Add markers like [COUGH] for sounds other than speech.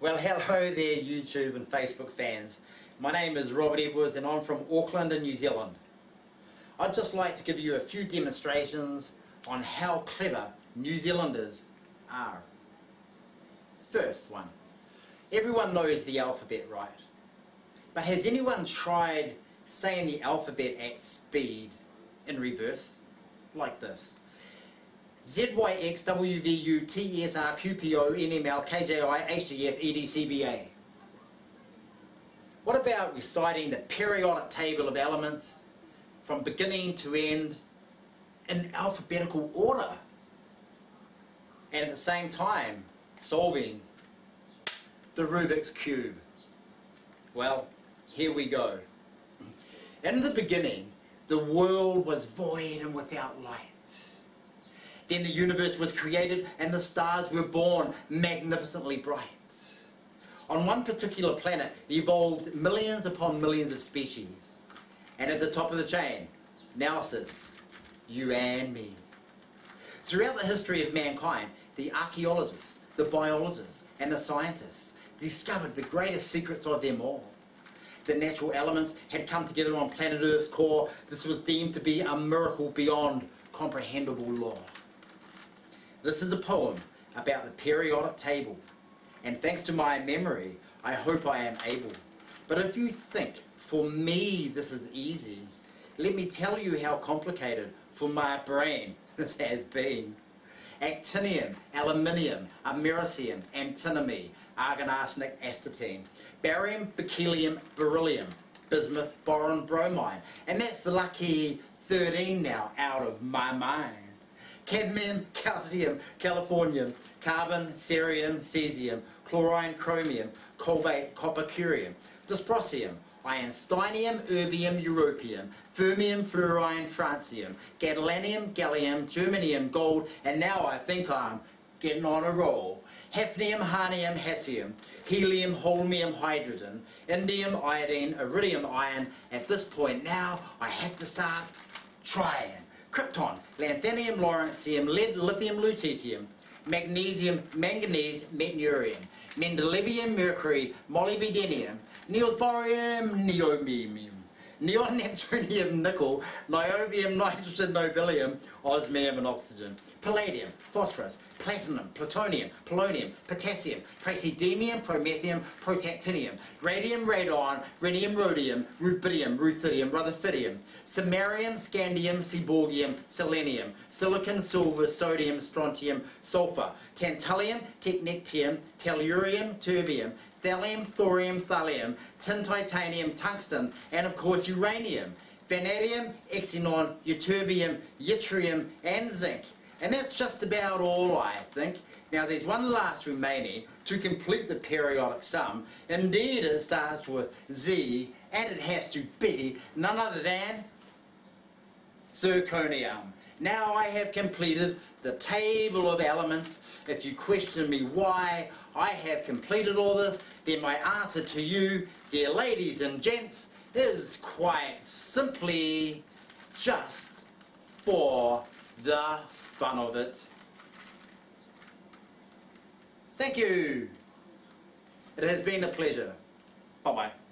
well, hello there, YouTube and Facebook fans. My name is Robert Edwards and I'm from Auckland in New Zealand. I'd just like to give you a few demonstrations on how clever New Zealanders are. First one. Everyone knows the alphabet, right? But has anyone tried saying the alphabet at speed in reverse? Like this. Z, Y, X, W, V, U, T, S, R, Q, P, O, N, M, L, K, J, I, H, G, F, E, D, C, B, A. What about reciting the periodic table of elements from beginning to end in alphabetical order? And at the same time, solving the Rubik's Cube. Well, here we go. In the beginning, the world was void and without light. Then the universe was created and the stars were born magnificently bright. On one particular planet evolved millions upon millions of species. And at the top of the chain now sits you and me. Throughout the history of mankind, the archaeologists, the biologists, and the scientists discovered the greatest secrets of them all. The natural elements had come together on planet Earth's core. This was deemed to be a miracle beyond comprehensible law. This is a poem about the periodic table, and thanks to my memory, I hope I am able. But if you think, for me this is easy, let me tell you how complicated for my brain [LAUGHS] this has been. Actinium, aluminium, americium, antimony, argon, arsenic, astatine, barium, berkelium, beryllium, bismuth, boron, bromine. And that's the lucky 13 now out of my mind cadmium, calcium, californium, carbon, cerium, cesium, chlorine, chromium, cobalt, copper, curium, dysprosium, einsteinium, erbium, europium, fermium, fluorine, francium, gadolinium, gallium, germanium, gold, and now I think I'm getting on a roll. Hafnium, hahnium, hassium, helium, holmium, hydrogen, indium, iodine, iridium, iron. At this point now, I have to start trying krypton, lanthanum, lawrencium, lead, lithium, lutetium, magnesium, manganese, meitnerium, mendelevium, mercury, molybdenum, neosporium, neobium, neon, neptunium, nickel, niobium, nitrogen, nobelium, osmium and oxygen, palladium, phosphorus, platinum, plutonium, polonium, potassium, praseodymium, promethium, protactinium, radium, radon, rhenium, rhodium, rubidium, ruthenium, rutherfordium, samarium, scandium, seaborgium, selenium, silicon, silver, sodium, strontium, sulfur, tantalum, technetium, tellurium, terbium, thallium, thorium, thulium, tin, titanium, tungsten, and of course uranium, vanadium, xenon, ytterbium, yttrium, and zinc. And that's just about all I think. Now there's one last remaining to complete the periodic sum. Indeed it starts with Z and it has to be none other than zirconium. Now I have completed the table of elements. If you question me why I have completed all this, then my answer to you, dear ladies and gents, is quite simply just for the fun of it. Thank you. It has been a pleasure. Bye-bye.